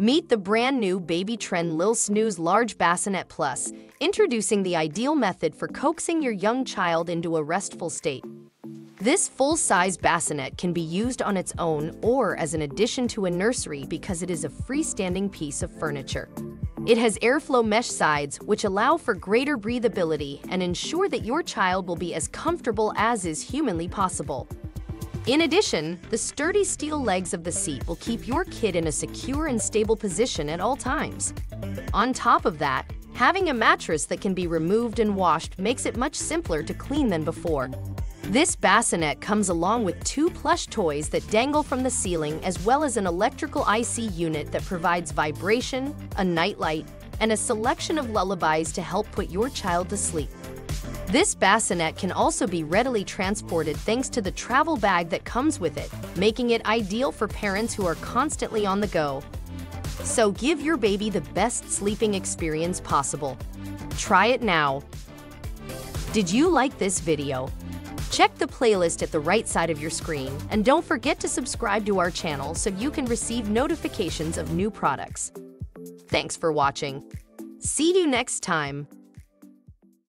Meet the brand new Baby Trend Lil Snooze Large Bassinet Plus, introducing the ideal method for coaxing your young child into a restful state. This full-size bassinet can be used on its own or as an addition to a nursery because it is a freestanding piece of furniture. It has airflow mesh sides which allow for greater breathability and ensure that your child will be as comfortable as is humanly possible. In addition, the sturdy steel legs of the seat will keep your kid in a secure and stable position at all times. On top of that, having a mattress that can be removed and washed makes it much simpler to clean than before. This bassinet comes along with two plush toys that dangle from the ceiling as well as an electrical IC unit that provides vibration, a nightlight, and a selection of lullabies to help put your child to sleep. This bassinet can also be readily transported thanks to the travel bag that comes with it, making it ideal for parents who are constantly on the go. So give your baby the best sleeping experience possible. Try it now. Did you like this video? Check the playlist at the right side of your screen and don't forget to subscribe to our channel so you can receive notifications of new products. Thanks for watching. See you next time.